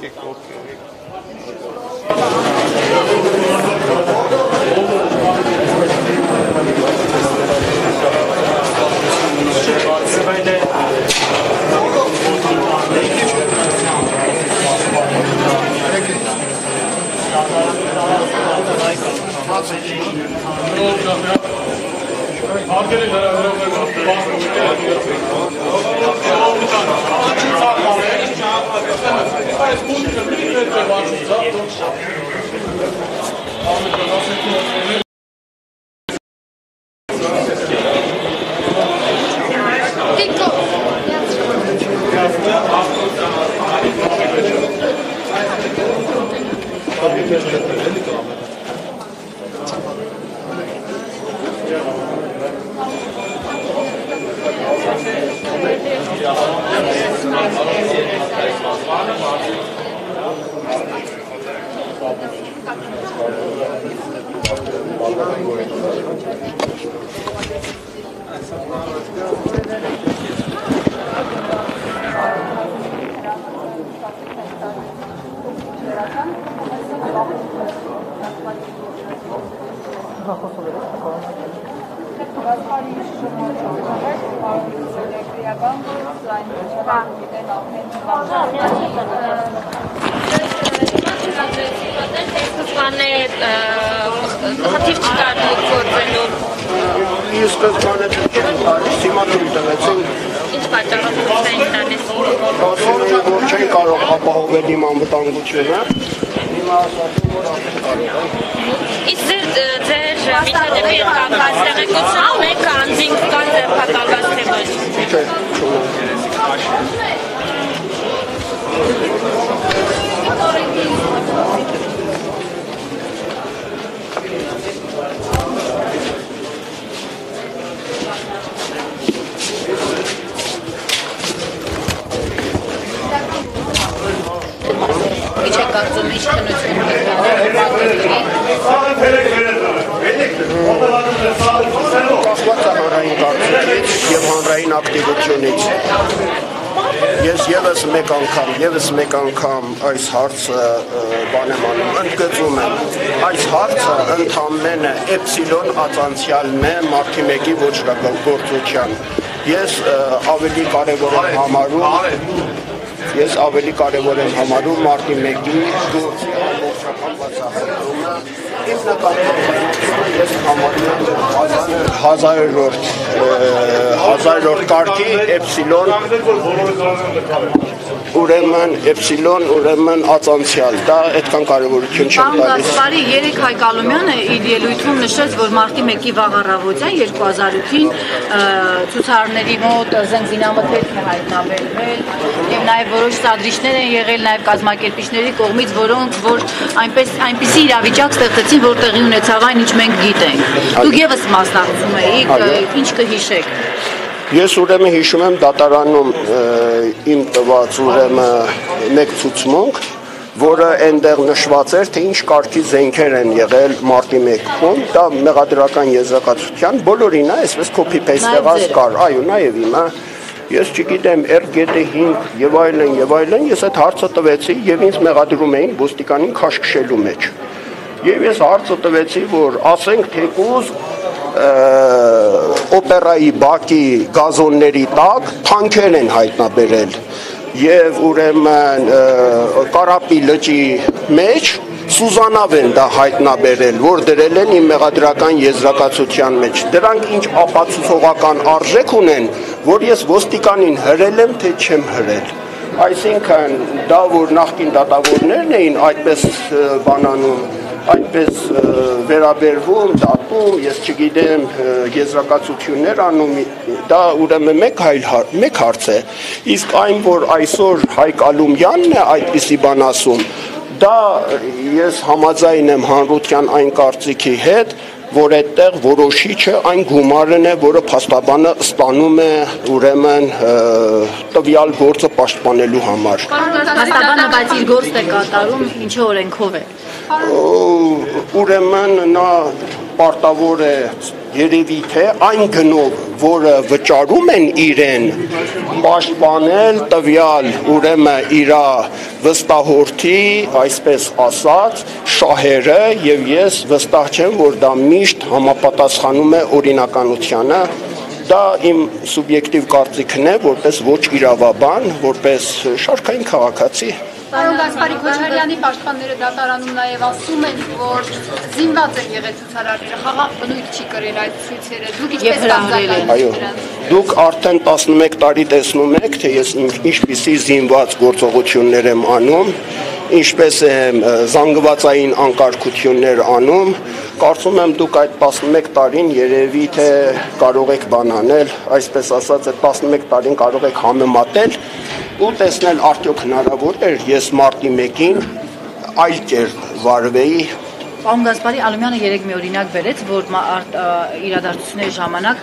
結構大きい。Partiyle beraber Եկեք ովքեր Բանը խնդիր չկար գործելու Ես սկզբանը չեմ տալիս, հիմա թույլ տվեցին, ինչ պատճառով չէին տալիս ասում են, որ չեն կարող ապահովել իմ անվտանգությունը։ Հիմա ասացին, որ արդեն կարող Իսկ ձեր ձեր միջադեպի կապված տեղեկություն ունեք անձին կան Կարծում ինչ քննություն հանրային կարծիքից եւ հանրային ակտիվությունից։ Ես եւս մեկ անգամ, եւս մեկ անգամ այս հարցը ը, բան եմ անում, ընդգծում եմ։ Այս հարցը ընդամենը էպսիլոն ածանցիալն է մարտի 1-ի ոչրագործության։ Ես ը, ավելի կարևոր համարում Ես ավելի կարևոր եմ համարում մարտի 1-ի գործի ամբողջական բացահայտումը։ Իմ նկատմամբ ես համարում եմ հազարորդ հազարորդ կարգի էպսիլոն ուրեմն էպսիլոն ուրեմն ածանցիալ դա այդքան կարևորություն չեմ Պարոն տալիս Գասպարի Երեք Հայկալումյանը իր ելույթում նշեց, որ մարտի 1-ի վաղ առավոտյան 2008-ին ցուցարարների մոտ զենզինամթերք է հայտնաբերվել եւ նաեւ որոշ սադրիչներ են եղել նաեւ կազմակերպիչների կողմից, որոնք որ այնպես այնպիսի իրավիճակ ստեղծեցին, որ տեղի ունեցավ այն, ինչ մենք գիտենք։ Դուք եւս մասնակցում եք, ինչ կհիշեք։ Ես ուրեմն հիշում եմ դատարանում իմ տված ուրեմն մեկ ցուցմունք, որը այնտեղ նշված էր, թե ինչ կարգի զենքեր են եղել մարտի 1-ում, դա մեղադրական եզրակացության բոլորին է, այսպես copy paste Նաև եղած ձերը։ կար, այո, նաև իմը Ես չգիտեմ, RGT5 եւ այլն եւ այլն, ես այդ հարցը տվեցի եւ ինձ մեղադրում էին ոստիկանին քաշքշելու մեջ։ Եվ ես հարցը տվեցի, որ ասենք թեկուզ օպերայի բակի գազոնների տակ թանքեր են հայտնաբերել եւ ուրեմն կարապի լճի մեջ Սուզանավ են դա հայտնաբերել, որ դրել են իմ մեղադրական եզրակացության մեջ։ Դրանք ինչ ապացուցողական արժեք ունեն, որ ես ոստիկանին հրել եմ, թե չեմ հրել։ Այսինքն դա որ նախկին դատավորներն էին այդպես բանանում, այդպես ը, վերաբերվում, դատում, ես չգիտեմ, եզրակացություններ անում, դա ուրեմն մեկ հայլ հա- մեկ հարց է։ Իսկ այն որ այսօր Հայկ Ալումյանն է այդպիսի բան ասում, դա ես համաձայն եմ հանրության այն կարծիքի հետ, որ այդտեղ որոշիչը այն գումարն է, որը փաստաբանը ստանում է ուրեմն տվյալ գործը պաշտպանելու համար։ Հաստաբանը բայց իր գործն է կատարում ինչի օրենքով է։ Ուրեմն նա պարտավոր է երևի թե այն գնով, որը վճարում են իրեն, պաշտպանել տվյալ ուրեմն իրա վստահորդի, այսպես ասած, շահերը եւ ես վստահ չեմ, որ դա միշտ համապատասխանում է օրինականությանը դա իմ սուբյեկտիվ կարծիքն է, որպես ոչ իրավաբան, որպես շարքային քաղաքացի։ Պարոն Գասպարի Քոչարյանի պաշտպանները դատարանում նաև ասում են, որ զինված են եղել ցուցարարները, խաղաղ բնույթ չի կրել այդ ցույցերը։ Դուք ինչպես հրահրել են։ Այո, դուք արդեն 11 տարի տեսնում եք, թե ես ինչ- ինչպիսի զինված գործողություններ եմ անում, ինչպես ը, զանգվածային անկարգություններ անում, կարծում եմ դուք այդ 11 տարին երևի թե կարող եք բան անել, այսպես ասած, այդ 11 տարին կարող եք համեմատել ու տեսնել արդյոք հնարավոր էր ես մարտի 1-ին այլ կերպ վարվեի Պարոն Գասպարի Ալումյանը երեք մի օրինակ բերեց, որ մա- իրադարձությունների ժամանակ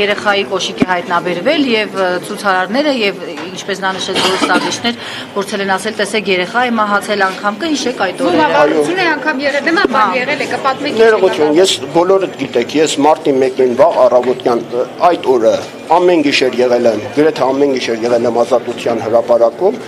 երեխայի կոշիկ է հայտնաբերվել եւ ցուցարարները եւ ինչպես նա նշեց որ ստաբիշներ փորձել են ասել, տեսեք երեխա է մահացել անգամ կհիշեք այդ օրերը։ Զինվավարությունը անգամ եղել է, բան եղել է, կպատմեք։ Ներողություն, ես բոլորդ գիտեք, ես մարտի 1-ին վաղ առավոտյան այդ օրը ամեն գիշեր եղել եմ, գրեթե ամեն գիշեր եղել եմ ազատության հրապարակում,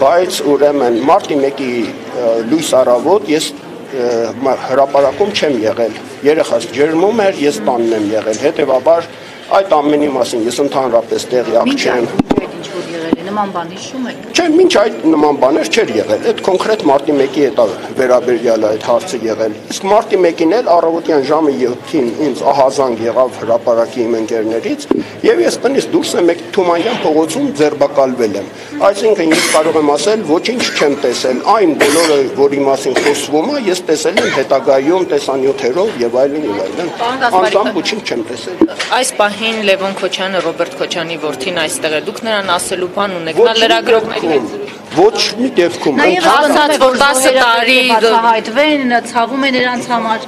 բայց ուրեմն մարտի 1-ի ը, լույս առավոտ ես հրապարակում չեմ եղել։ Երեխաս ջերմում էր, ես տանն եմ եղել։ Հետևաբար այդ ամենի մասին ես ընդհանրապես տեղյակ չեմ։ այդ ինչ որ եղել է, նման բան հիշում եք։ Չէ, ոչ այդ նման բաներ չէր եղել։ Այդ կոնկրետ մարտի 1-ի հետ վերաբերյալ այդ հարցը եղել։ Իսկ մարտի 1-ին էլ առավոտյան ժամը 7-ին ինձ ահազանգ եղավ հրապարակի իմ ընկերներից, եւ ես տնից դուրս եմ մեկ Թումանյան փողոցում ձերբակալվել եմ։ Այսինքն ես կարող եմ ասել, ոչինչ չեմ տեսել։ Այն բոլորը, որի մասին խոսվում է, ես տեսել եմ հետագայում տեսանյութերով եւ այլն եւ այլն։ Անձամբ ոչինչ չեմ տեսել։ Այս պահին Լևոն Քոչյանը, Ռոբերտ Քոչյանի որդին այստեղ է։ Դուք նրան ասելու բան ունեք։ Նա լրագրողների հետ Ոչ մի դեպքում ընդհանրապես որ 10 տարի բացահայտվեն, ցավում են նրանց համար։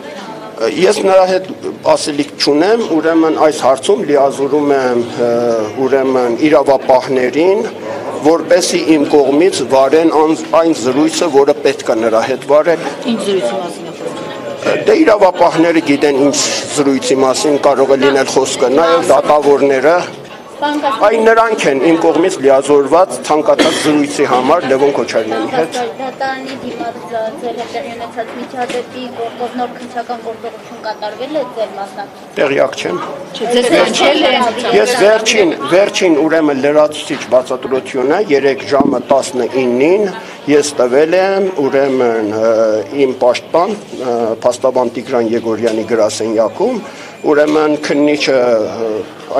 Ես նրա հետ ասելիք չունեմ, ուրեմն այս հարցում լիազորում եմ ուրեմն իրավապահներին, որպեսի իմ կողմից վարեն այն զրույցը, որը պետք է նրա հետ վարել։ Ինչ զրույցի մասին է Դե իրավապահները գիտեն ինչ զրույցի մասին կարող է լինել խոսքը, նաև դատավորները Այն նրանք են իմ կողմից լիազորված ցանկացած զրույցի համար Լևոն Քոչարյանի հետ։ Դատարանի դիմաց ձեր հետ ունեցած միջադեպի գործով նոր քննչական գործողություն կատարվել է ձեր մասնակցությամբ։ Տեղյակ չեմ։ Չէ, ձեզ կանչել է։ Ես վերջին վերջին ուրեմն լրացուցիչ բացատրությունը 3 ժամը 19-ին ես տվել եմ ուրեմն իմ պաշտպան փաստաբան Տիգրան Եգորյանի գրասենյակում ուրեմն քննիչը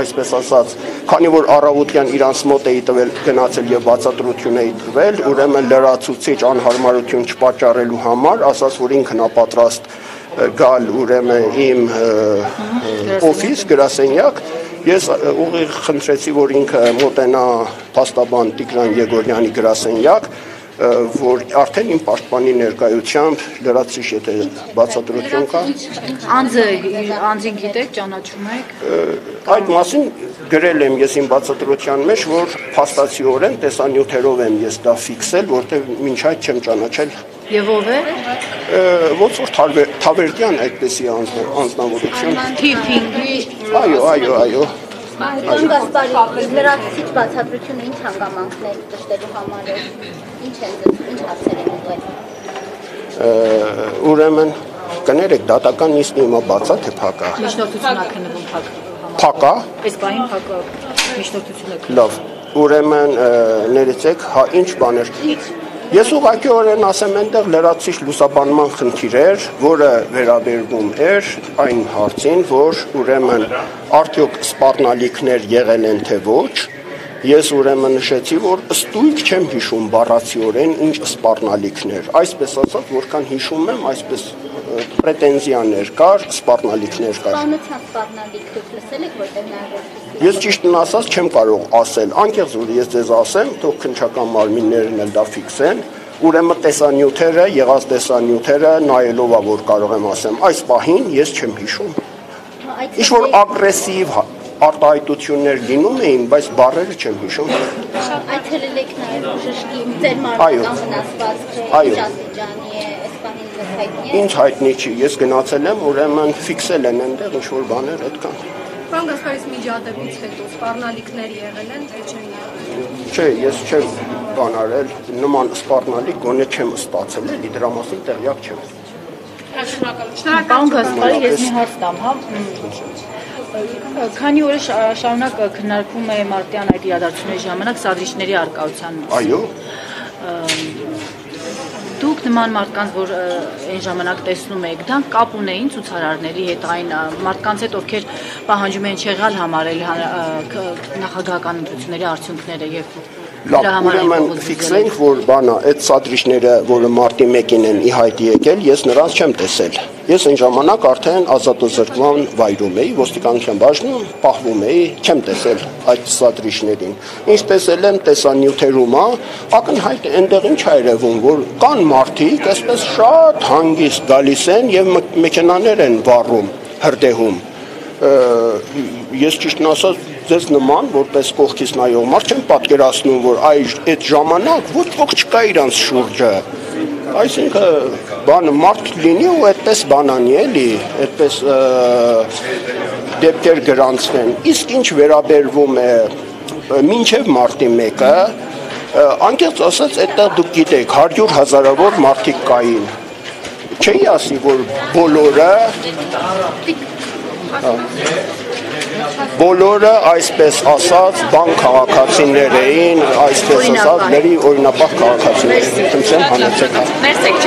այսպես ասած քանի որ առավոտյան իրանց մոտ էի տվել գնացել եւ բացատրություն էի տվել ուրեմն լրացուցիչ անհարմարություն չպատճառելու համար ասաց որ ինքն է պատրաստ գալ ուրեմն իմ օֆիս գրասենյակ Ես ուղիղ խնդրեցի, որ ինքը մոտենա փաստաբան Տիգրան Եգորյանի գրասենյակ, որ արդեն իմ պաշտպանի ներկայությամբ լրացիչ եթե բացատրություն կա, Անձը անձին գիտեք, ճանաչում եք։ այդ մասին գրել եմ ես իմ բացատրության մեջ, որ փաստացիորեն տեսանյութերով եմ ես դա ֆիքսել, որտեղ մինչ այդ չեմ ճանաչել Եվ ով է։ ոնց որ Թավեր- Թավերդյան այդպեսի անձ- անձնավորություն։ 5-ի Այո, այո, այո։ Պարոն Գասպարի, լրացուցիչ բացատրությունը ինչ հանգամանքներ ճշտելու համար է։ Ինչ են ձեզ, ինչ հարցեր են ուղղել։ Ուրեմն կներեք դատական նիստը հիմա բացա թե փակա։ միջնորդություն ակնվում փակ։ Փակա Այս բանին փակը միջնորդությունը Լավ։ Ուրեմն ներեցեք, հա ինչ բաներ։ Ես ուղղակիորեն ասեմ, այնտեղ լրացիչ լուսաբանման խնդիր էր, որը վերաբերվում էր այն հարցին, որ ուրեմն արդյոք սպառնալիքներ եղել են թե ոչ։ Ես ուրեմն նշեցի, որ ըստույք չեմ հիշում բառացիորեն ինչ սպառնալիքներ։ Այսպես ասած, որքան հիշում եմ, այսպես պրետենզիաներ կար, սպառնալիքներ կար։ Սպանության սպառնալիք դուք լսել եք, որտեղ նա գործում Ես ճիշտն ասած չեմ կարող ասել, անկեղծ որ ես ձեզ ասեմ, թող քնչական մարմիններն էլ դա ֆիքսեն, Ուրեմն տեսանյութերը, եղած տեսանյութերը նայելով ա որ կարող եմ ասեմ, այս պահին ես չեմ հիշում։ Ինչ որ ագրեսիվ հա- արտահայտություններ լինում էին, բայց բառերը չեմ հիշում։ այդ հելելեք նաև բժշկի ձեր մարմնական վնասվածքը Այո։ ինչ աստիճանի է, ձեզ հայտնի է։ Ինչ հայտնի չի, ես գնացել եմ, ուրեմն ֆիքսել են այնտեղ ինչ որ բաներ այդքան։ Պարոն Գասպարիս միջադեպից հետո սպառնալիքներ եղել են, թե չեն եղել։ Չէ, ես չեմ բան արել, նման սպառնալիք գոնե չեմ ստացել, դրա մասին տեղյակ չեմ։ Պարոն Գասպարի, ես մի հարց տամ, հա։ Քանի օրը շա- շարունակ քննարկվում է մարտյան այդ իրադարձությունների ժամանակ սադրիչների արկայության մասին։ Այո, Դուք նման մարդկանց, որ այն ժամանակ տեսնում եք, դրանք կապ ունեին ցուցարարների հետ, այն մարդկանց հետ, ովքեր պահանջում են չեղալ համարել հա- նախագահական ընտրությունների արդյունքները եւ լավ, ուրեմն ֆիքսենք, որ բանա, այդ սադրիչները, որը մարտի 1-ին են ի հայտ եկել, ես նրանց չեմ տեսել։ Ես այն ժամանակ արդեն ազատազրկման վայրում էի, ոստիկանության բաժնում պահվում էի, չեմ տեսել այդ սադրիչներին։ Ինչ տեսել եմ տեսանյութերում, հա, ակնհայտ այնտեղ ինչ ա երևում, որ կան մարդիկ, այսպես շատ հանգիստ գալիս են եւ մեքենաներ են վառում, հրդեհում։ ես ճիշտն ասած ձեզ նման որպես կողքից նայող մարդ չեմ պատկերացնում որ այ այդ ժամանակ ոչ ոք չկա իրանց շուրջը այսինքն բանը մարդ լինի ու այդպես բանանի էլի այդպես դեպքեր գրանցվեն իսկ ինչ վերաբերվում է մինչև մարտի 1-ը ը, անկեղծ ասած այդտեղ դուք գիտեք 100 հազարավոր մարդիկ կային չի ասի որ բոլորը բոլորը այսպես ասած բան քաղաքացիներ էին, այսպես ասած, ների օրինապահ քաղաքացիներ։ Խնդրեմ հանեցեք։ Մերսեք